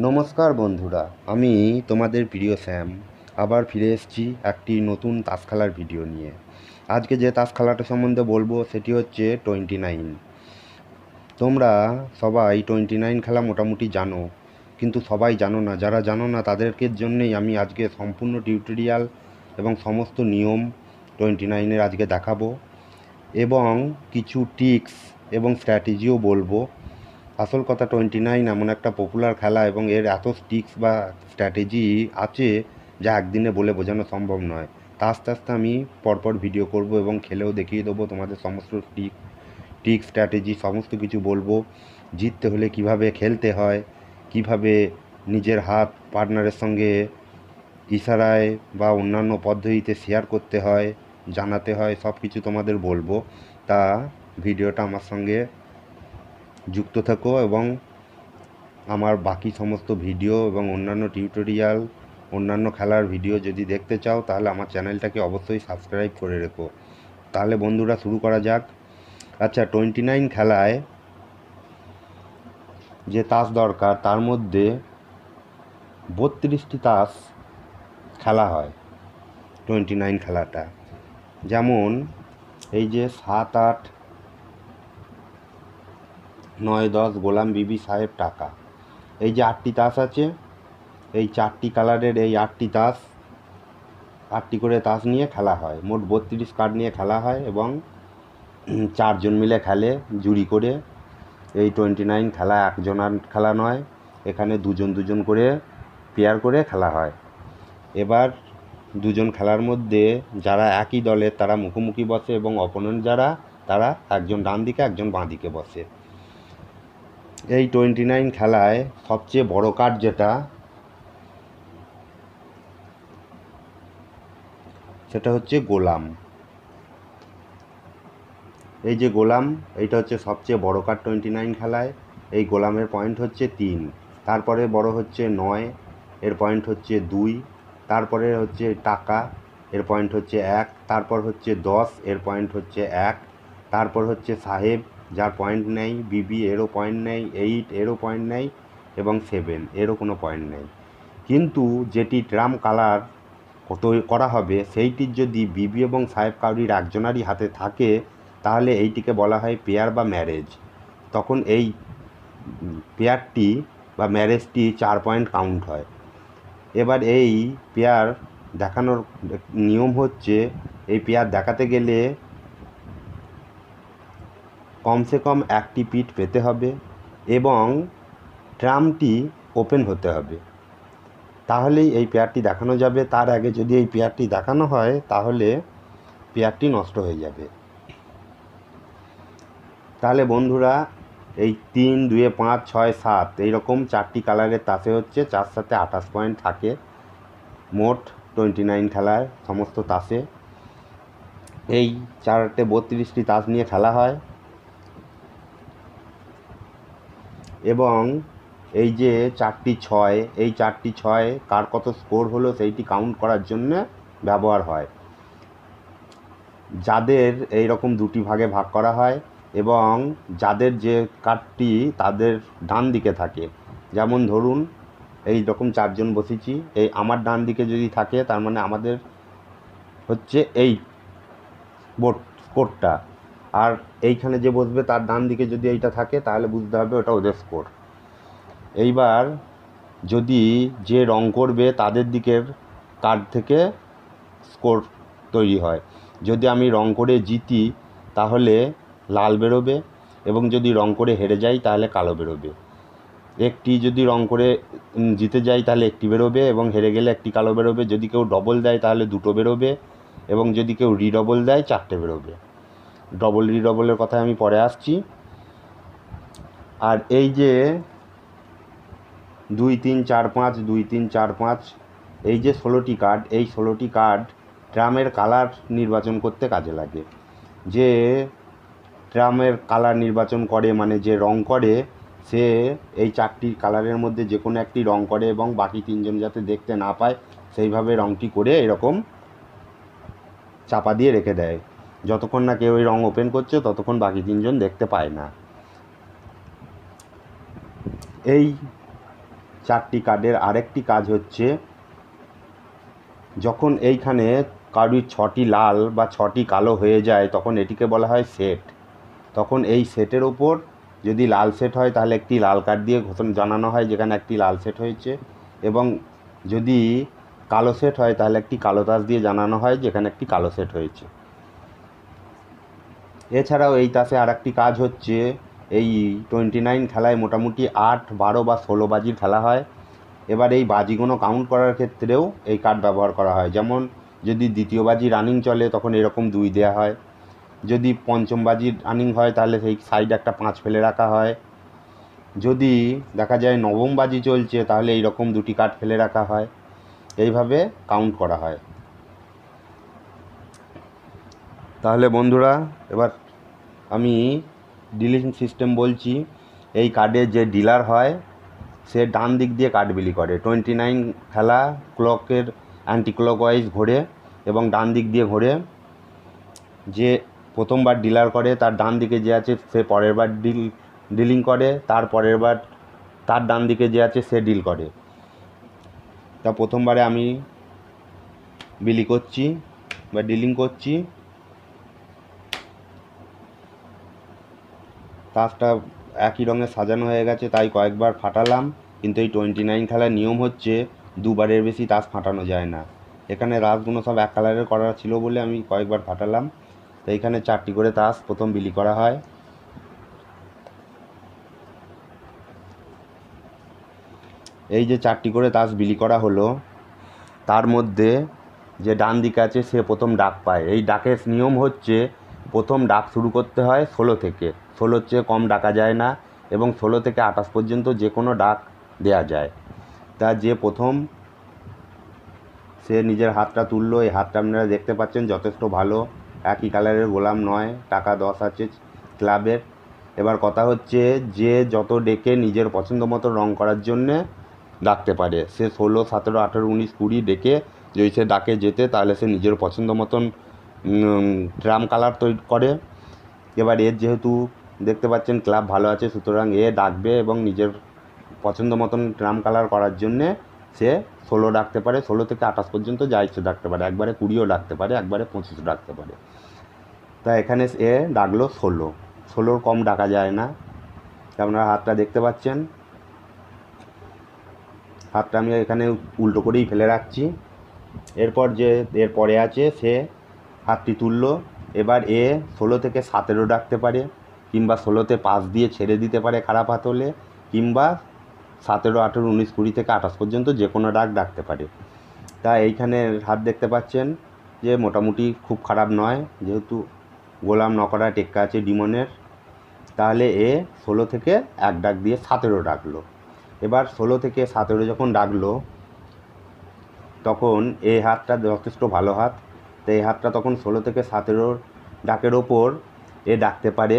নমস্কার বন্ধুরা, আমি তোমাদের প্রিয় স্যাম আবার ফিরে এসেছি একটি নতুন তাস খেলার ভিডিও নিয়ে। আজকে যে তাস খেলাটা সম্বন্ধে বলব সেটি হচ্ছে টোয়েন্টি নাইন। তোমরা সবাই টোয়েন্টি নাইন খেলা মোটামুটি জানো, কিন্তু সবাই জানো না। যারা জানো না, তাদেরকে জন্যেই আমি আজকে সম্পূর্ণ টিউটোরিয়াল এবং সমস্ত নিয়ম টোয়েন্টি নাইনের আজকে দেখাবো এবং কিছু টিক্স এবং স্ট্র্যাটেজিও বলব। আসল কথা টোয়েন্টি নাইন এমন একটা পপুলার খেলা এবং এর এত স্টিক্স বা স্ট্র্যাটেজি আছে যা একদিনে বলে বোঝানো সম্ভব নয়। তা আস্তে আস্তে আমি পরপর ভিডিও করব এবং খেলেও দেখিয়ে দেবো তোমাদের সমস্ত টিক টিক স্ট্র্যাটেজি সমস্ত কিছু বলব। জিততে হলে কীভাবে খেলতে হয়, কীভাবে নিজের হাত পার্টনারের সঙ্গে ইশারায় বা অন্যান্য পদ্ধতিতে শেয়ার করতে হয়, জানাতে হয় সব কিছু তোমাদের বলব। তা ভিডিওটা আমার সঙ্গে যুক্ত থাকো এবং আমার বাকি সমস্ত ভিডিও এবং অন্যান্য টিউটোরিয়াল, অন্যান্য খেলার ভিডিও যদি দেখতে চাও, তাহলে আমার চ্যানেলটাকে অবশ্যই সাবস্ক্রাইব করে রেখো। তাহলে বন্ধুরা, শুরু করা যাক। আচ্ছা টোয়েন্টি নাইন খেলায় যে তাস দরকার, তার মধ্যে বত্রিশটি তাস খেলা হয় টোয়েন্টি নাইন খেলাটা। যেমন এই যে সাত, আট নয় দশ গোলাম বিবি সাহেব টাকা। এই যে আটটি তাস আছে, এই চারটি কালারের এই আটটি তাস, আটটি করে তাস নিয়ে খেলা হয়। মোট বত্রিশ কার্ড নিয়ে খেলা হয় এবং চারজন মিলে খেলে, জুড়ি করে। এই টোয়েন্টি নাইন খেলা একজনার খেলা নয়, এখানে দুজন দুজন করে পেয়ার করে খেলা হয়। এবার দুজন খেলার মধ্যে যারা একই দলের, তারা মুখোমুখি বসে এবং অপোনেন্ট যারা, তারা একজন ডান দিকে, একজন বাঁ দিকে বসে। এই টোয়েন্টি নাইন খেলায় সবচেয়ে বড় কার্ড যেটা, সেটা হচ্ছে গোলাম। এই যে গোলাম, এইটা হচ্ছে সবচেয়ে বড় কার্ড টোয়েন্টি নাইন খেলায়। এই গোলামের পয়েন্ট হচ্ছে তিন, তারপরে বড় হচ্ছে নয়, এর পয়েন্ট হচ্ছে দুই, তারপরে হচ্ছে টাকা, এর পয়েন্ট হচ্ছে এক, তারপর হচ্ছে দশ, এর পয়েন্ট হচ্ছে এক, তারপর হচ্ছে সাহেব যার পয়েন্ট নেই বিবি এরও পয়েন্ট নেই এইট এরও পয়েন্ট নেই এবং সেভেন এরও কোনো পয়েন্ট নেই। কিন্তু যেটি ট্রাম কালার করা হবে, সেইটির যদি বিবি এবং সাহেব কাউরির একজনারই হাতে থাকে, তাহলে এইটিকে বলা হয় পেয়ার বা ম্যারেজ তখন এই পেয়ারটি বা ম্যারেজটি চার পয়েন্ট কাউন্ট হয়। এবার এই পেয়ার দেখানোর নিয়ম হচ্ছে, এই পেয়ার দেখাতে গেলে কমসে কম একটি পিঠ পেতে হবে এবং ট্রামটি ওপেন হতে হবে। তাহলেই এই পেয়ারটি দেখানো যাবে। তার আগে যদি এই পেয়ারটি দেখানো হয়, তাহলে পেয়ারটি নষ্ট হয়ে যাবে। তাহলে বন্ধুরা, এই তিন, দুয়ে পাঁচ, ছয়, সাত, এইরকম চারটি কালারের তাসে হচ্ছে চার সাথে আঠাশ পয়েন্ট থাকে। মোট টোয়েন্টি নাইন খেলায় সমস্ত তাসে। এই চারটে বত্রিশটি তাস নিয়ে খেলা হয়। এবং এই যে চারটি ছয়, এই চারটি ছয় কার কত স্কোর হলো সেইটি কাউন্ট করার জন্য ব্যবহার হয়। যাদের এই রকম দুটি ভাগে ভাগ করা হয় এবং যাদের যে কার্ডটি তাদের ডান দিকে থাকে। যেমন ধরুন, এই রকম চারজন বসেছি, এই আমার ডান দিকে যদি থাকে তার মানে আমাদের হচ্ছে এই বোর্ড স্কোরটা আর এইখানে যে বসবে তার ডান দিকে যদি এইটা থাকে, তাহলে বুঝতে হবে ওটা ওদের স্কোর এইবার যদি যে রং করবে তাদের দিকের কার্ড থেকে স্কোর তৈরি হয়। যদি আমি রং করে জিতি, তাহলে লাল বেরোবে এবং যদি রং করে হেরে যাই, তাহলে কালো বেরোবে। একটি যদি রং করে জিতে যাই, তাহলে একটি বেরোবে এবং হেরে গেলে একটি কালো বেরোবে। যদি কেউ ডবল দেয়, তাহলে দুটো বেরোবে এবং যদি কেউ রিডবল দেয়, চারটে বেরোবে। ডবল রিডবলের কথা আমি পরে আসছি। আর এই যে দুই তিন চার পাঁচ, দুই তিন চার পাঁচ, এই যে ষোলোটি কার্ড এই ষোলোটি কার্ড ট্রামের কালার নির্বাচন করতে কাজে লাগে। যে ট্রামের কালার নির্বাচন করে মানে যে রং করে, সে এই চারটি কালারের মধ্যে যে কোনো একটি রং করে এবং বাকি তিনজন যাতে দেখতে না পায়, সেইভাবে রংটি করে এরকম চাপা দিয়ে রেখে দেয়। যতক্ষণ না কেউ ওই রং ওপেন করছে, ততক্ষণ বাকি তিনজন দেখতে পায় না। এই চারটি কার্ডের আরেকটি কাজ হচ্ছে, যখন এইখানে কারুর ছটি লাল বা ছটি কালো হয়ে যায়, তখন এটিকে বলা হয় সেট। তখন এই সেটের ওপর যদি লাল সেট হয়, তাহলে একটি লাল কার্ড দিয়ে ঘোষণা জানানো হয়, যেখানে একটি লাল সেট হয়েছে। এবং যদি কালো সেট হয়, তাহলে একটি কালো তাস দিয়ে জানানো হয়, যেখানে একটি কালো সেট হয়েছে। এছাড়াও এই তাসে আর একটি কাজ হচ্ছে, এই টোয়েন্টি নাইন খেলায় মোটামুটি আট, বারো বা ষোলো বাজির খেলা হয়। এবার এই বাজিগুলো কাউন্ট করার ক্ষেত্রেও এই কার্ড ব্যবহার করা হয়। যেমন যদি দ্বিতীয় বাজি রানিং চলে, তখন এরকম দুই দেওয়া হয়। যদি পঞ্চম বাজি রানিং হয়, তাহলে সেই সাইডে একটা পাঁচ ফেলে রাখা হয়। যদি দেখা যায় নবম বাজি চলছে, তাহলে এইরকম দুটি কার্ড ফেলে রাখা হয়। এইভাবে কাউন্ট করা হয়। তাহলে বন্ধুরা, এবার আমি ডিলিং সিস্টেম বলছি, এই কার্ডের যে ডিলার হয়, সে ডান দিক দিয়ে কার্ড বিলি করে। টোয়েন্টি নাইন খেলা ক্লকের অ্যান্টি ক্লক ওয়াইজ ঘোরে এবং ডান দিক দিয়ে ঘোরে। যে প্রথমবার ডিলার করে, তার ডান দিকে যে আছে, সে পরের বার ডিল ডিলিং করে, তার পরের বার, তার ডান দিকে যে আছে, সে ডিল করে। তা প্রথমবারে আমি বিলি করছি বা ডিলিং করছি। তাসটা একই রঙে সাজানো হয়ে গেছে, তাই কয়েকবার ফাটালাম। কিন্তু এই টোয়েন্টি নাইন খেলার নিয়ম হচ্ছে, দুবারের বেশি তাস ফাটানো যায় না। এখানে রাসগুলো সব এক কালারের করা ছিল বলে আমি কয়েকবার ফাটালাম। তো এখানে চারটি করে তাস প্রথম বিলি করা হয়। এই যে চারটি করে তাস বিলি করা হলো, তার মধ্যে যে ডান দিকে আছে, সে প্রথম ডাক পায়। এই ডাকের নিয়ম হচ্ছে প্রথম ডাক শুরু করতে হয় ষোলো থেকে। ষোলোর চেয়ে কম ডাকা যায় না এবং ষোলো থেকে আঠাশ পর্যন্ত যে কোনো ডাক দেয়া যায়। তা যে প্রথম সে নিজের হাতটা তুললো, এই হাতটা আপনারা দেখতে পাচ্ছেন যথেষ্ট ভালো। একই কালারের গোলাম নয়, টাকা দশ আছে ক্লাবের। এবার কথা হচ্ছে যে যত ডেকে নিজের পছন্দ মতো রং করার জন্যে ডাকতে পারে। সে ষোলো, সতেরো, আঠেরো, উনিশ, কুড়ি ডেকে যদি সে ডাকে যেতে, তাহলে সে নিজের পছন্দ মতন ট্রাম কালার তৈরি করে। এবার এর যেহেতু দেখতে পাচ্ছেন ক্লাব ভালো আছে, সুতরাং এ ডাকবে এবং নিজের পছন্দ মতন ট্রাম কালার করার জন্যে সে ষোলো ডাকতে পারে। ষোলো থেকে আঠাশ পর্যন্ত যা ইচ্ছে ডাকতে পারে। একবারে কুড়িও ডাকতে পারে, একবারে পঁচিশও ডাকতে পারে। তা এখানে এ ডাকলো ষোলো ষোলোর কম ডাকা যায় না। আপনারা হাতটা দেখতে পাচ্ছেন। হাতটা আমি এখানে উল্টো করেই ফেলে রাখছি। এরপর যে এর পরে আছে সে হাতটি তুললো, এবার এ ষোলো থেকে সতেরো ডাকতে পারে, কিংবা ষোলোতে পাঁচ দিয়ে ছেড়ে দিতে পারে খারাপ হাত হলে কিংবা সতেরো, আঠেরো, উনিশ, কুড়ি থেকে আঠাশ পর্যন্ত যে কোনো ডাক ডাকতে পারে। তা এইখানে হাত দেখতে পাচ্ছেন যে মোটামুটি খুব খারাপ নয়, যেহেতু গোলাম নকরা টেক্কা আছে ডিমনের, তাহলে এ ষোলো থেকে এক ডাক দিয়ে সতেরো ডাকলো। এবার ষোলো থেকে সতেরো যখন ডাকলো, তখন এই হাতটা যথেষ্ট ভালো হাত তো এই হাতটা তখন ষোলো থেকে সতেরোর ডাকের ওপর এ ডাকতে পারে।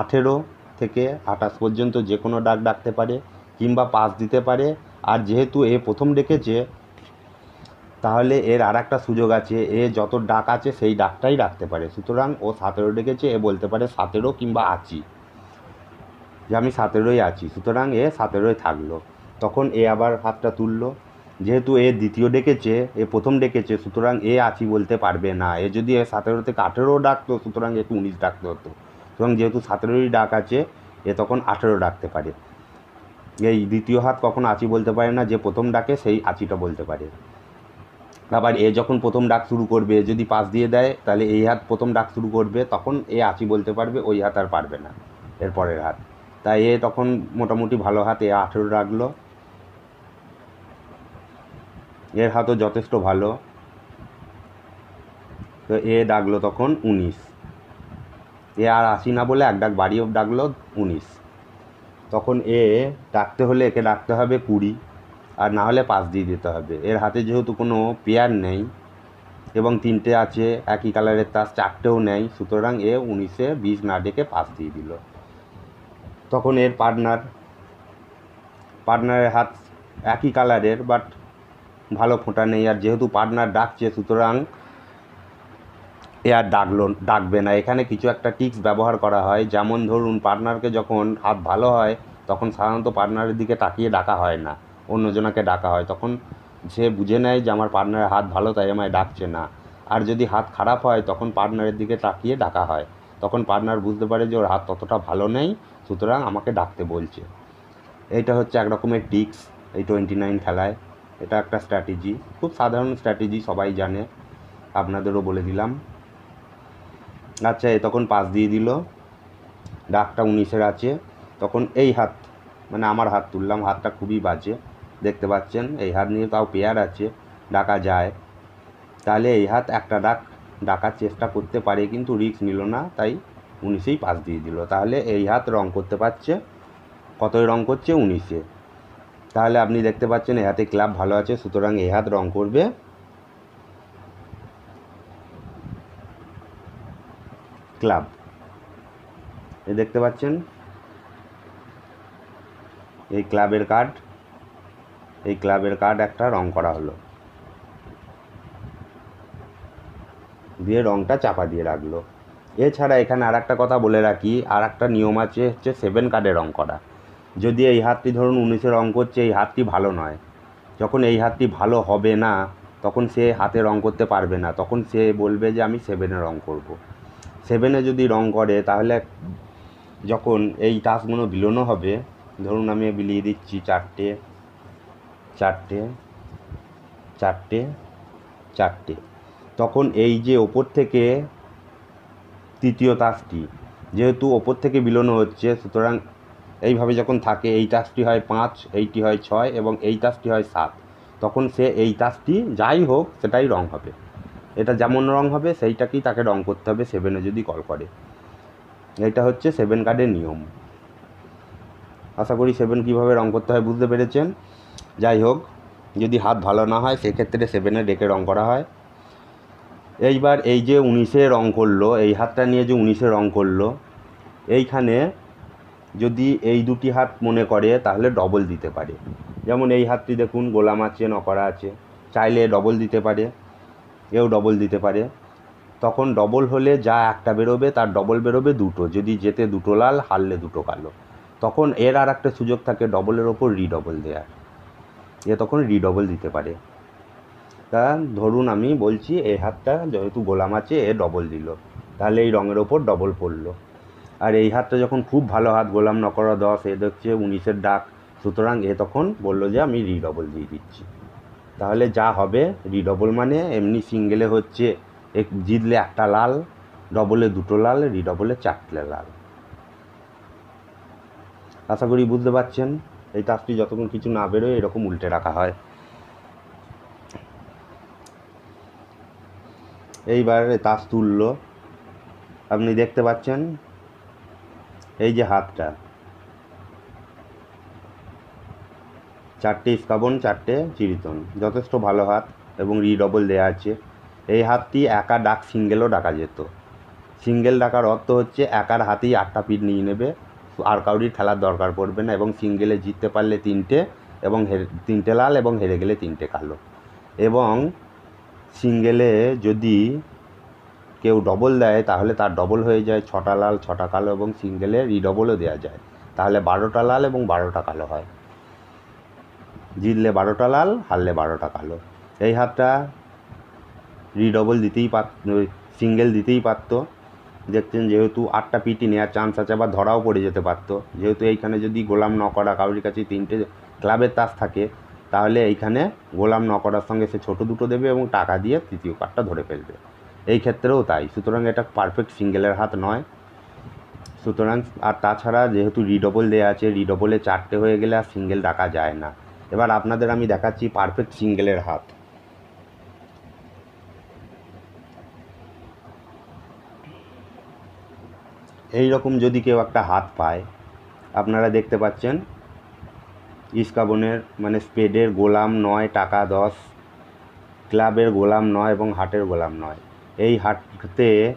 আঠেরো থেকে আঠাশ পর্যন্ত যে কোনো ডাক ডাকতে পারে কিংবা পাস দিতে পারে। আর যেহেতু এ প্রথম ডেকেছে, তাহলে এর আর একটা সুযোগ আছে। এ যত ডাক আছে সেই ডাকটাই রাখতে পারে। সুতরাং ও সতেরো ডেকেছে, এ বলতে পারে সতেরো কিংবা আছি যে আমি সতেরোই আছি, সুতরাং এ সতেরোই থাকল। তখন এ আবার হাতটা তুললো। যেহেতু এ দ্বিতীয় ডেকেছে, এ প্রথম ডেকেছে, সুতরাং এ আছি বলতে পারবে না। এ যদি এ সতেরো থেকে আঠেরো ডাকতো, সুতরাং একে উনিশ ডাকতে হতো। সুতরাং যেহেতু সতেরোই ডাক আছে, এ তখন আঠেরো ডাকতে পারে। এই দ্বিতীয় হাত কখনো আছি বলতে পারে না, যে প্রথম ডাকে সেই আচিটা বলতে পারে। আবার এ যখন প্রথম ডাক শুরু করবে যদি পাস দিয়ে দেয়, তাহলে এই হাত প্রথম ডাক শুরু করবে, তখন এ আছি বলতে পারবে, ওই হাত আর পারবে না, এর পরের হাত। তাই এ তখন মোটামুটি ভালো হাত, এ আঠেরো রাখল এর হাতও যথেষ্ট ভালো। তো এ ডাকলো তখন উনিশ। এ আর আশি না বলে এক ডাক বাড়িও ডাকলো উনিশ। তখন এ ডাকতে হলে একে ডাকতে হবে কুড়ি, আর না হলে পাস দিয়ে দিতে হবে। এর হাতে যেহেতু কোনো পেয়ার নেই এবং তিনটে আছে, একই কালারের তাস চারটেও নেই, সুতরাং এ উনিশে বিশ না ডেকে পাস দিয়ে দিল। তখন এর পার্টনার পার্টনারের হাত একই কালারের বাট ভালো ফোঁটা নেই, আর যেহেতু পার্টনার ডাকছে, সুতরাং এ আর ডাকলো, ডাকবে না। এখানে কিছু একটা টিক্স ব্যবহার করা হয়। যেমন ধরুন, পার্টনারকে যখন হাত ভালো হয়, তখন সাধারণত পার্টনারের দিকে তাকিয়ে ডাকা হয় না, অন্যজনাকে ডাকা হয়। তখন সে বুঝে নেয় যে, আমার পার্টনারের হাত ভালো, তাই আমায় ডাকছে না। আর যদি হাত খারাপ হয়, তখন পার্টনারের দিকে তাকিয়ে ডাকা হয়। তখন পার্টনার বুঝতে পারে যে, ওর হাত ততটা ভালো নেই, সুতরাং আমাকে ডাকতে বলছে। এইটা হচ্ছে এক রকমের টিক্স এই টোয়েন্টি নাইন খেলায়। এটা একটা স্ট্র্যাটেজি খুব সাধারণ স্ট্র্যাটেজি সবাই জানে। আপনাদেরও বলে দিলাম। আচ্ছা এ তখন পাস দিয়ে দিল। ডাকটা উনিশের আছে। তখন এই হাত মানে আমার হাত তুললাম। হাতটা খুবই বাজে, দেখতে পাচ্ছেন? এই হাত নিয়ে তাও পেয়ার আছে, ডাকা যায়। তাহলে এই হাত একটা ডাক ডাকার চেষ্টা করতে পারে, কিন্তু রিস্ক নিল না। তাই উনিশেই পাস দিয়ে দিল। তাহলে এই হাত রং করতে পারছে। কতই রং করছে? উনিশে। তাহলে আপনি দেখতে পাচ্ছেন এই হাতে ক্লাব ভালো আছে, সুতরাং এ হাত রং করবে। ক্লাব। এ দেখতে পাচ্ছেন? এই ক্লাবের কার্ড, এই ক্লাবের কার্ড একটা রং করা হলো। দিয়ে রংটা চাপা দিয়ে রাখল। এছাড়া এখানে আর একটা কথা বলে রাখি আর একটা নিয়ম আছে, হচ্ছে সেভেন কার্ডে রং করা। যদি এই হাতটি ধরুন উনিশে রং করছে এই হাতটি ভালো নয় যখন এই হাতটি ভালো হবে না, তখন সে হাতে রং করতে পারবে না তখন সে বলবে যে আমি সেভেনে রং করব। সেভেনে যদি রং করে, তাহলে যখন এই টাস্কগুলো বিলোনো হবে, ধরুন আমি বিলিয়ে দিচ্ছি চারটে চারটে চারটে চারটে, তখন এই যে ওপর থেকে তৃতীয় তাসটি যেহেতু ওপর থেকে বিলোনো হচ্ছে, সুতরাং এইভাবে যখন থাকে, এই টাস্কটি হয় পাঁচ, এইটি হয় ছয় এবং এই টাস্কটি হয় সাত, তখন সে এই টাস্কটি যাই হোক সেটাই রং হবে। এটা যেমন রং হবে, সেইটাকেই তাকে রং করতে হবে সেভেনে যদি কল করে। এটা হচ্ছে সেভেন কার্ডের নিয়ম। আশা করি সেভেন কীভাবে রং করতে হয় বুঝতে পেরেছেন? যাই হোক, যদি হাত ভালো না হয়, সেক্ষেত্রে সেভেনে ডেকে রং করা হয়। এইবার এই যে উনিশে রং করল, এই হাতটা নিয়ে যে উনিশে রং করল, এইখানে যদি এই দুটি হাত মনে করে, তাহলে ডবল দিতে পারে। যেমন এই হাতটি দেখুন, গোলাম আছে, নকরা আছে, চাইলে ডবল দিতে পারে, এও ডবল দিতে পারে। তখন ডবল হলে যা একটা বেরোবে, তার ডবল বেরোবে দুটো। যদি যেতে দুটো লাল, হারলে দুটো কালো। তখন এর আর একটা সুযোগ থাকে ডবলের ওপর রিডবল দেওয়ার এ তখন রিডবল দিতে পারে। তা ধরুন আমি বলছি, এই হাতটা যেহেতু গোলাম আছে, এ ডবল দিল। তাহলে এই রঙের ওপর ডবল পড়ল। আর এই হাতটা যখন খুব ভালো হাত, গোলাম নকরা দশ, এ দেখছে উনিশের ডাক। সুতরাং এ তখন বলল যে, আমি রিডবল দিয়ে দিচ্ছি। তাহলে যা হবে, রিডবল মানে এমনি সিঙ্গেলে হচ্ছে, এক জিতলে একটা লাল, ডবলে দুটো লাল, রিডবলে চারটে লাল। আশা করি বুঝতে পারছেন? এই তাসটি যতক্ষণ কিছু না বেরোয়, এরকম উল্টে রাখা হয়। এইবার তাস তুললো। আপনি দেখতে পাচ্ছেন এই যে হাতটা। চারটে স্কাবন, চারটে চিরিতন যথেষ্ট ভালো হাত এবং রিডবল দেওয়া আছে। এই হাতটি একা ডাক সিঙ্গেলও ডাকা যেত। সিঙ্গেল ডাকার অর্থ হচ্ছে একার হাতেই আটটা পিঠ নিয়ে নেবে। আর কাউরির খেলার দরকার পড়বে না এবং সিঙ্গেলে জিততে পারলে তিনটে এবং তিনটে লাল এবং হেরে গেলে তিনটে কালো। এবং সিঙ্গেলে যদি কেউ ডবল দেয়, তাহলে তার ডবল হয়ে যায়। ছটা লাল, ছটা কালো এবং সিঙ্গেলে রিডবলও দেওয়া যায়। তাহলে বারোটা লাল এবং বারোটা কালো হয়। জিতলে বারোটা লাল, হারলে বারোটা কালো। এই হাতটা রিডবল দিতেই পার সিঙ্গেল দিতেই পারতো। দেখছেন, যেহেতু আটটা পিটি নেওয়ার চান্স আছে, আবার ধরাও পড়ে যেতে পারতো। যেহেতু এইখানে যদি গোলাম ন করা কারোর কাছে তিনটে ক্লাবের তাস থাকে, তাহলে এইখানে গোলাম ন করার সঙ্গে সে ছোটো দুটো দেবে এবং টাকা দিয়ে তৃতীয় কার্ডটা ধরে ফেলবে। এই ক্ষেত্রেও তাই। সুতরাং এটা পারফেক্ট সিঙ্গেলের হাত নয়। সুতরাং, আর তাছাড়া যেহেতু রিডবল দেওয়া আছে রিডবলে চারটে হয়ে গেলে আর সিঙ্গেল ডাকা যায় না। এবার আপনাদের আমি দেখাচ্ছি পারফেক্ট সিঙ্গেলের হাত। এই রকম যদি কেউ একটা হাত পায়, আপনারা দেখতে পাচ্ছেন, ইস্কাবনের মানে স্পেডের গোলাম নয়, টাকা দশ ক্লাবের গোলাম নয় এবং হাটের গোলাম নয়। এই হাটতে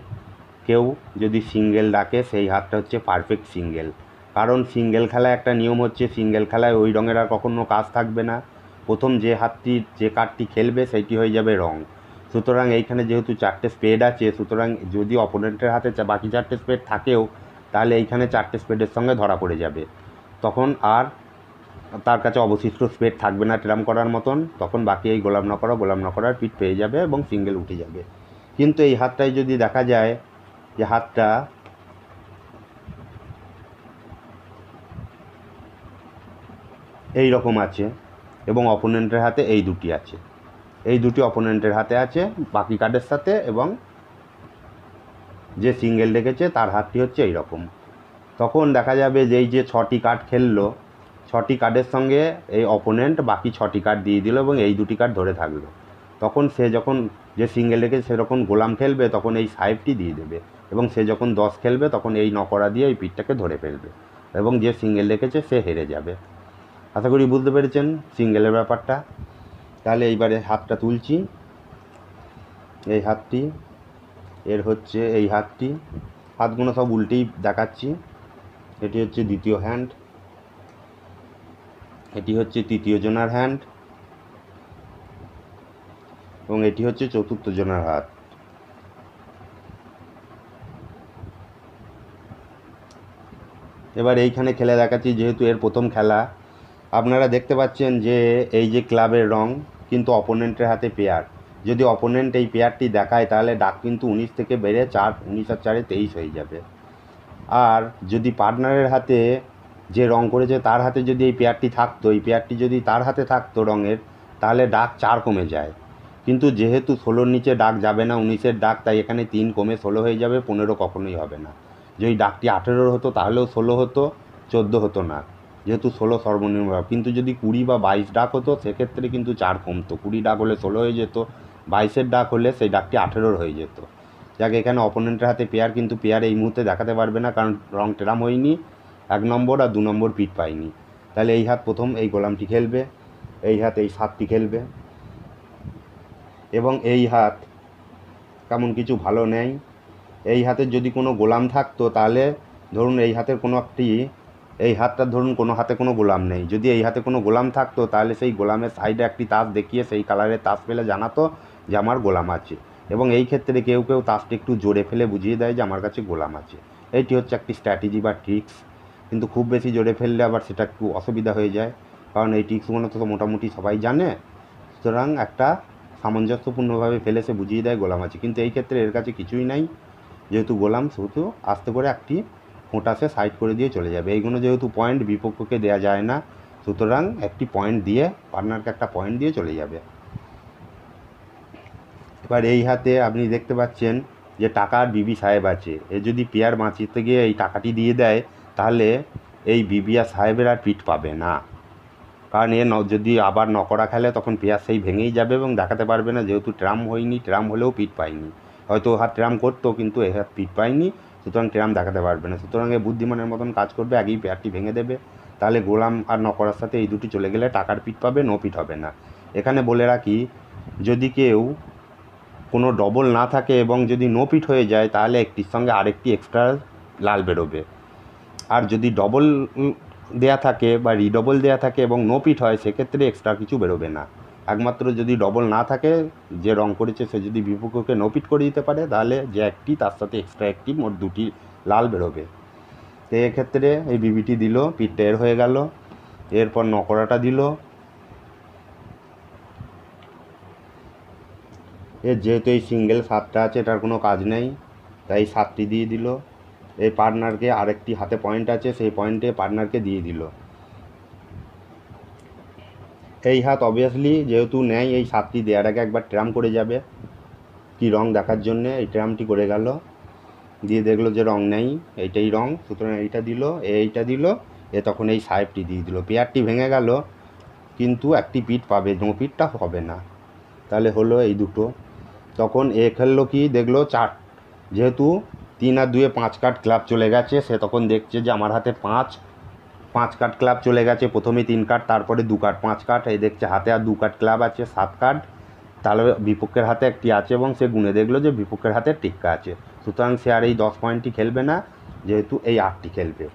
কেউ যদি সিঙ্গেল ডাকে, সেই হাতটা হচ্ছে পারফেক্ট সিঙ্গেল। কারণ সিঙ্গেল খেলায় একটা নিয়ম হচ্ছে, সিঙ্গেল খেলায় ওই রঙের আর কখনো কাজ থাকবে না। প্রথম যে হাতটি, যে কার্ডটি খেলবে, সেইটি হয়ে যাবে রং। সুতরাং এইখানে যেহেতু চারটে স্পেড আছে, সুতরাং যদি অপোনেন্টের হাতে বাকি চারটে স্পেড থাকেও, তাহলে এইখানে চারটে স্পেডের সঙ্গে ধরা পড়ে যাবে। তখন আর তার কাছে অবশিষ্ট স্পেড থাকবে না ট্রাম করার মতন। তখন বাকি এই গোলাম না করা গোলাম না করার পিঠ পেয়ে যাবে এবং সিঙ্গেল উঠে যাবে। কিন্তু এই হাতটায় যদি দেখা যায়, যে হাতটা এই রকম আছে এবং অপোনেন্টের হাতে এই দুটি আছে। এই দুটি অপোনেন্টের হাতে আছে, বাকি কার্ডের সাথে এবং যে সিঙ্গেল রেখেছে তার হাতটি হচ্ছে এই রকম তখন দেখা যাবে যে এই যে ছটি কার্ড খেললো, ছটি কার্ডের সঙ্গে এই অপোনেন্ট বাকি ছটি কার্ড দিয়ে দিল এবং এই দুটি কার্ড ধরে থাকল। তখন সে যখন যে সিঙ্গেল রেখে সে যখন গোলাম খেলবে, তখন এই সাহেবটি দিয়ে দেবে এবং সে যখন দশ খেলবে, তখন এই নকরা দিয়ে এই পিঠটাকে ধরে ফেলবে এবং যে সিঙ্গেল রেখেছে সে হেরে যাবে। আশা করি বুঝতে পেরেছেন সিঙ্গেলের ব্যাপারটা। তাহলে এইবারে হাতটা তুলছি। এই হাতটি, এর হচ্ছে এই হাতটি। হাতগুলো সব উল্টেই দেখাচ্ছি। এটি হচ্ছে দ্বিতীয় হ্যান্ড এটি হচ্ছে তৃতীয় জনার হ্যান্ড এবং এটি হচ্ছে চতুর্থ জনের হাত। এবার এইখানে খেলে দেখাচ্ছি, যেহেতু এর প্রথম খেলা, আপনারা দেখতে পাচ্ছেন যে এই যে ক্লাবের রং কিন্তু অপোনেন্টের হাতে পেয়ার। যদি অপোনেন্ট এই পেয়ারটি দেখায়, তাহলে ডাক কিন্তু উনিশ থেকে বেড়ে চার, উনিশ আর চারে তেইশ হয়ে যাবে। আর যদি পার্টনারের হাতে যে রং করেছে, তার হাতে যদি এই পেয়ারটি থাকতো, এই পেয়ারটি যদি তার হাতে থাকতো রঙের, তাহলে ডাক চার কমে যায়। কিন্তু যেহেতু ষোলোর নিচে ডাক যাবে না, উনিশের ডাক, তাই এখানে তিন কমে ষোলো হয়ে যাবে, পনেরো কখনোই হবে না। যদি ডাকটি আঠেরোর হতো, তাহলেও ষোলো হতো, চোদ্দ হতো না। যেহেতু ষোলো সর্বনিম্ন। কিন্তু যদি কুড়ি বা বাইশ ডাক হতো, সেক্ষেত্রে কিন্তু চার কমতো। কুড়ি ডাক হলে ষোলো হয়ে যেত, বাইশের ডাক হলে সেই ডাকটি আঠেরোর হয়ে যেত। যাক, এখানে অপোনেন্টের হাতে পেয়ার কিন্তু পেয়ার এই মুহূর্তে দেখাতে পারবে না, কারণ রং টেরাম হয়নি, এক নম্বর আর দু নম্বর পিট পায়নি। তাহলে এই হাত প্রথম এই গোলামটি খেলবে, এই হাত এই সাতটি খেলবে। এবং এই হাত তেমন কিছু ভালো নেই। এই হাতের যদি কোনো গোলাম থাকতো তাহলে ধরুন এই হাতের কোনো একটি, এই হাতটার ধরুন কোনো হাতে কোনো গোলাম নেই। যদি এই হাতে কোনো গোলাম থাকতো তাহলে সেই গোলামের সাইডে একটি তাস দেখিয়ে সেই কালারের তাস পেলে জানাতো যে আমার গোলাম আছে। এবং এই ক্ষেত্রে কেউ কেউ তাসটি একটু জোরে ফেলে বুঝিয়ে দেয় যে আমার কাছে গোলাম আছে। এইটি হচ্ছে একটি স্ট্র্যাটেজি বা ট্রিক্স কিন্তু খুব বেশি জোরে ফেললে আবার সেটা একটু অসুবিধা হয়ে যায়। কারণ এই ট্রিক্সগুলো তো মোটামুটি সবাই জানে। সুতরাং একটা সামঞ্জস্যপূর্ণভাবে ফেলে সে বুঝিয়ে দেয় গোলাম আছে। কিন্তু এই ক্ষেত্রে এর কাছে কিছুই নাই। যেহেতু গোলাম, সেহেতু আস্তে করে একটি ফোঁটা সে সাইড করে দিয়ে চলে যাবে। এইগুলো যেহেতু পয়েন্ট বিপক্ষকে দেওয়া যায় না, সুতরাং একটি পয়েন্ট দিয়ে, পার্টনারকে একটা পয়েন্ট দিয়ে চলে যাবে। এবার এই হাতে আপনি দেখতে পাচ্ছেন যে টাকার বিবি সাহেব আছে। এ যদি পেয়ার বাঁচিতে গিয়ে এই টাকাটি দিয়ে দেয়, তাহলে এই বিবি আর সাহেবের আর পিঠ পাবে না। কারণ এ যদি আবার নকরা খেলে তখন পেয়ার সেই ভেঙেই যাবে এবং দেখাতে পারবে না, যেহেতু ট্রাম হয়নি, ট্রাম হলেও পিঠ পায়নি। হয়তো হাত ট্রাম করতো, কিন্তু এ হাত পিট পায়নি, সুতরাং ট্রাম দেখাতে পারবে না। সুতরাং এ বুদ্ধিমানের মতন কাজ করবে, আগেই পেয়ারটি ভেঙে দেবে। তাহলে গোলাম আর নকরার সাথে এই দুটি চলে গেলে টাকার পিট পাবে, নো পিট হবে না। এখানে বলে রাখি, যদি কেউ কোনো ডবল না থাকে এবং যদি নো পিট হয়ে যায়, তাহলে একটির সঙ্গে আরেকটি এক্সট্রা লাল বেরোবে। আর যদি ডবল দেয়া থাকে বা রিডবল দেয়া থাকে এবং নো পিট হয়, সেক্ষেত্রে এক্সট্রা কিছু বেরোবে না। একমাত্র যদি ডবল না থাকে, যে রং করেছে, সে যদি বিপক্ষকে নো পিট করে দিতে পারে, তাহলে যে একটি, তার সাথে এক্সট্রা একটি, মোট দুটি লাল বেরোবে। তো এক্ষেত্রে এই বিবিটি দিল পিঠটা এর হয়ে গেল, এরপর নকরাটা দিল। এর যেহেতু এই সিঙ্গেল সাতটা আছে, এটার কোনো কাজ নেই, তাই সাতটি দিয়ে দিল। এই পার্টনারকে আরেকটি হাতে পয়েন্ট আছে, সেই পয়েন্টে পার্টনারকে দিয়ে দিল। এই হাত অবভিয়াসলি যেহেতু নেয়, এই সাতটি দেওয়ার আগে একবার ট্রাম করে যাবে। কি রং দেখার জন্যে এই ট্রামটি করে গেল। দিয়ে দেখল যে রং নেই, এইটাই রং, সুতরাং এইটা দিল এইটা দিল, এ তখন এই সাহেবটি দিয়ে দিল। পেয়ারটি ভেঙে গেল, কিন্তু একটি পিঠ পাবে নো হবে না। তাহলে হলো এই দুটো। তখন এ খেললো কি, দেখল চার। যেহেতু তিন আর দুয়ে পাঁচ কাঠ ক্লাব চলে গেছে। সে তখন দেখছে যে আমার হাতে পাঁচ পাঁচ কাঠ ক্লাব চলে গেছে। প্রথমে তিন কাঠ তারপরে দু কাঠ পাঁচ কাঠ এই দেখছে হাতে আর দু কাঠ ক্লাব আছে, সাত কাঠ তাহলে বিপক্ষের হাতে একটি আছে এবং সে গুনে দেখল যে বিপক্ষের হাতে টিক্কা আছে। সুতরাং সে আর এই দশ পয়েন্টটি খেলবে না, যেহেতু এই আটটি খেলবে।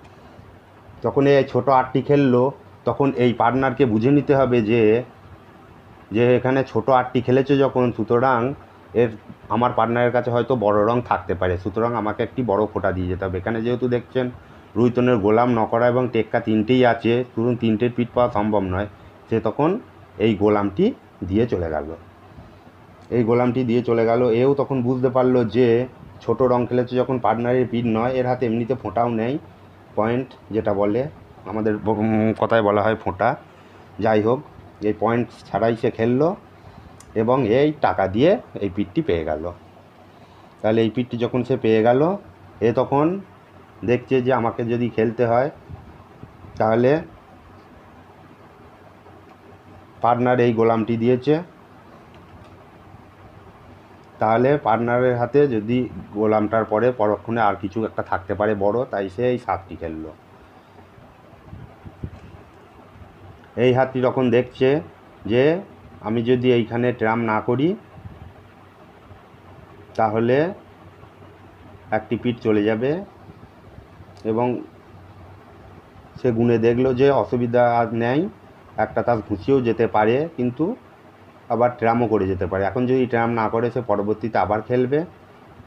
যখন এই ছোটো আটটি খেললো, তখন এই পার্টনারকে বুঝে নিতে হবে যে যে এখানে ছোটো আটটি খেলেছে যখন, সুতরাং এর, আমার পার্টনারের কাছে হয়তো বড় রং থাকতে পারে। সুতরাং আমাকে একটি বড় ফোঁটা দিয়ে যেতে হবে। এখানে যেহেতু দেখছেন, রুইতনের গোলাম, নকরা এবং টেক্কা তিনটেই আছে। শুধু তিনটের পিঠ পাওয়া সম্ভব নয়, সে তখন এই গোলামটি দিয়ে চলে গেল। এই গোলামটি দিয়ে চলে গেল। এও তখন বুঝতে পারল যে, ছোট রং খেলেছে যখন পার্টনারের পিঠ নয়, এর হাতে এমনিতে ফোঁটাও নেই। পয়েন্ট যেটা বলে, আমাদের কথায় বলা হয় ফোঁটা। যাই হোক, এই পয়েন্ট ছাড়াই সে খেললো। এবং এই টাকা দিয়ে এই পিঠটি পেয়ে গেল। তাহলে এই পিঠটি যখন সে পেয়ে গেল, এ তখন দেখছে যে আমাকে যদি খেলতে হয়, তাহলে পার্টনার এই গোলামটি দিয়েছে। তাহলে পার্টনারের হাতে যদি গোলামটার পরে পরক্ষণে আর কিছু একটা থাকতে পারে বড়, তাই সে এই সাতটি খেললো। এই হাতটি যখন দেখছে যে আমি যদি এইখানে ট্রাম না করি, তাহলে একটি পিঠ চলে যাবে এবং সে গুনে দেখল যে অসুবিধা আর নেই, একটা তাস ঘুষিয়েও যেতে পারে, কিন্তু আবার ট্রামও করে যেতে পারে। এখন যদি ট্রাম না করে, সে পরবর্তীতে আবার খেলবে।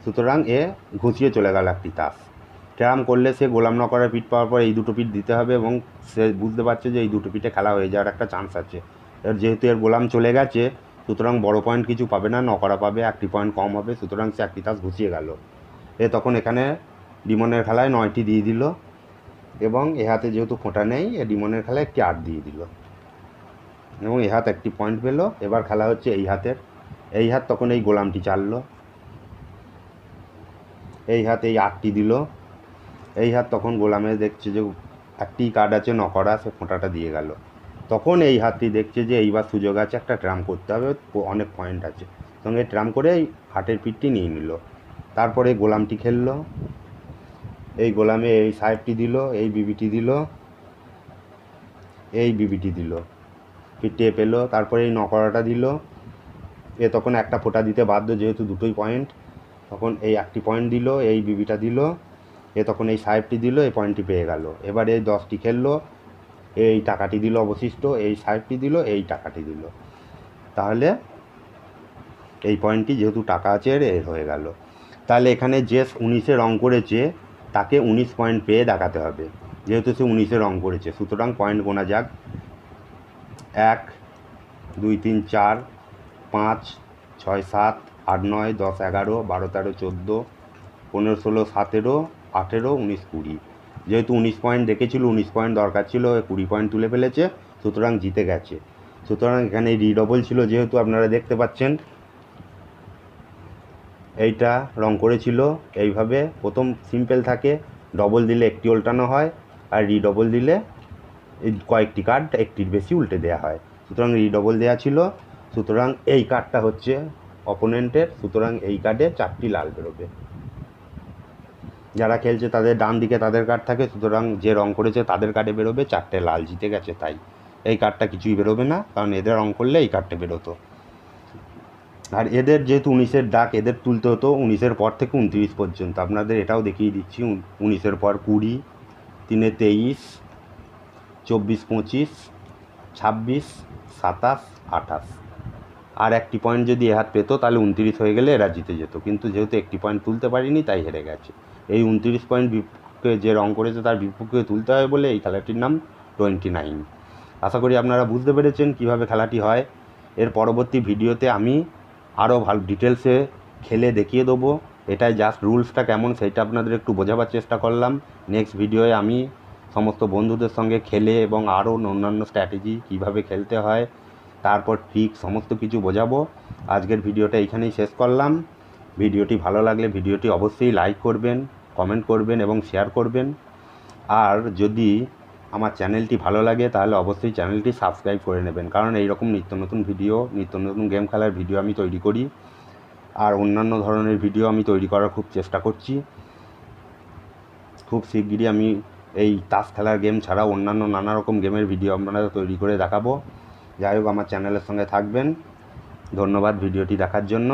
সুতরাং এ ঘুষিয়ে চলে গেল একটি তাস। ট্রাম করলে সে গোলাম ন করার পিঠ পাওয়ার পর এই দুটো পিঠ দিতে হবে এবং সে বুঝতে পারছে যে এই দুটো পিঠে খেলা হয়ে যাওয়ার একটা চান্স আছে। এর যেহেতু এর গোলাম চলে গেছে, সুতরাং বড় পয়েন্ট কিছু পাবে না নকরা পাবে, একটি পয়েন্ট কম হবে, সুতরাং সে একটি তাস ঘুষিয়ে গেল। এ তখন এখানে ডিমনের খেলায় নয়টি দিয়ে দিল এবং এ হাতে যেহেতু ফোঁটা নেই, এ ডিমনের খেলায় একটি আট দিয়ে দিল। এবং এ হাত একটি পয়েন্ট পেল, এবার খেলা হচ্ছে এই হাতের। এই হাত তখন এই গোলামটি চাললো। এই হাত এই আটটি দিল। এই হাত তখন গোলামে দেখছে যে একটি কার্ড আছে নকরা সে ফোঁটাটা দিয়ে গেল। তখন এই হাতটি দেখছে যে এইবার সুযোগ আছে, একটা ট্রাম করতে হবে অনেক পয়েন্ট আছে। সঙ্গে ট্রাম করে হাটের পিঠটি নিয়ে নিল। তারপরে গোলামটি খেললো। এই গোলামে এই সাহেবটি দিল, এই বিবিটি দিল, এই বিবিটি দিল। পিঠে পেল, তারপরে এই নকরাটা দিল। এ তখন একটা ফোঁটা দিতে বাধ্য, যেহেতু দুটোই পয়েন্ট তখন এই একটি পয়েন্ট দিল, এই বিবিটা দিল। এ তখন এই সাহেবটি দিল, এই পয়েন্টটি পেয়ে গেল। এবার এই দশটি খেললো। এই টাকাটি দিল অবশিষ্ট, এই সাহেবটি দিল, এই টাকাটি দিল। তাহলে এই পয়েন্টটি যেহেতু টাকা আছে, এর হয়ে গেল। তাহলে এখানে যে উনিশে রং করেছে, তাকে উনিশ পয়েন্ট পেয়ে দেখাতে হবে। যেহেতু সে উনিশে রং করেছে, সুতরাং পয়েন্ট গোনা যাক। এক, দুই, তিন, চার, পাঁচ, ছয়, সাত, আট, নয়, দশ, এগারো, বারো, তেরো, চোদ্দ, পনেরো, ষোলো, সতেরো, আঠেরো, উনিশ, কুড়ি। যেহেতু উনিশ পয়েন্ট দেখেছিল, উনিশ পয়েন্ট দরকার ছিল কুড়ি পয়েন্ট তুলে ফেলেছে, সুতরাং জিতে গেছে। সুতরাং এখানে রিডবল ছিল, যেহেতু আপনারা দেখতে পাচ্ছেন, এইটা রং করেছিল, এইভাবে প্রথম সিম্পল থাকে, ডবল দিলে একটি উল্টানো হয়, আর রিডবল দিলে কয়েকটি কার্ড একটির বেশি উল্টে দেওয়া হয়। সুতরাং রিডবল দেওয়া ছিল, সুতরাং এই কার্ডটা হচ্ছে অপোনেন্টের সুতরাং এই কার্ডে চারটি লাল বেরোবে। যারা খেলছে তাদের ডান দিকে তাদের কার্ড থাকে, সুতরাং যে রং করেছে তাদের কার্ডে বেরোবে, চারটে লাল জিতে গেছে, তাই। এই কার্ডটা কিছুই বেরোবে না, কারণ এদের রং করলে এই কার্ডটা বেরোতো। আর এদের যেহেতু উনিশের ডাক, এদের তুলতে হতো উনিশের পর থেকে উনত্রিশ পর্যন্ত। আপনাদের এটাও দেখিয়ে দিচ্ছি, উন- উনিশের পর কুড়ি, তিনে তেইশ, চব্বিশ পঁচিশ, ছাব্বিশ, সাতাশ, আঠাশ। আর একটি পয়েন্ট যদি এ হাত পেতো, তাহলে উনত্রিশ হয়ে গেলে এরা জিতে যেত। কিন্তু যেহেতু একটি পয়েন্ট তুলতে পারিনি, তাই হেরে গেছে। এই উনত্রিশ পয়েন্ট বিপক্ষে যে রং করেছে তার বিপক্ষে তুলতে হয় বলে এই খেলাটির নাম টোয়েন্টি নাইন। আশা করি আপনারা বুঝতে পেরেছেন কীভাবে খেলাটি হয়। এর পরবর্তী ভিডিওতে আমি আরও ভালো ডিটেলসে খেলে দেখিয়ে দেবো। এটাই জাস্ট রুলসটা কেমন সেটা আপনাদের একটু বোঝাবার চেষ্টা করলাম। নেক্সট ভিডিওয়ে আমি সমস্ত বন্ধুদের সঙ্গে খেলে এবং আরও অন্যান্য স্ট্র্যাটেজি কীভাবে খেলতে হয়, তারপর ট্রিক সমস্ত কিছু বোঝাবো। আজকের ভিডিওটা এইখানেই শেষ করলাম। ভিডিওটি ভালো লাগলে ভিডিওটি অবশ্যই লাইক করবেন কমেন্ট করবেন এবং শেয়ার করবেন। আর যদি আমার চ্যানেলটি ভালো লাগে, তাহলে অবশ্যই চ্যানেলটি সাবস্ক্রাইব করে নেবেন। কারণ এই রকম নিত্য নতুন ভিডিও নিত্য নতুন গেম খেলার ভিডিও আমি তৈরি করি। আর অন্যান্য ধরনের ভিডিও আমি তৈরি করার খুব চেষ্টা করছি। খুব শিগগিরই আমি এই তাস খেলার গেম ছাড়াও অন্যান্য নানা রকম গেমের ভিডিও আপনারা তৈরি করে দেখাবো। যাই হোক, আমার চ্যানেলের সঙ্গে থাকবেন। ধন্যবাদ ভিডিওটি দেখার জন্য।